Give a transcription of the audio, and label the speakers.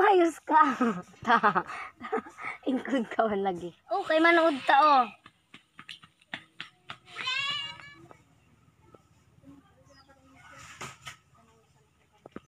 Speaker 1: Umayos ka. Ta. Ingkod ka man lagi.
Speaker 2: Okay, manood ta oh.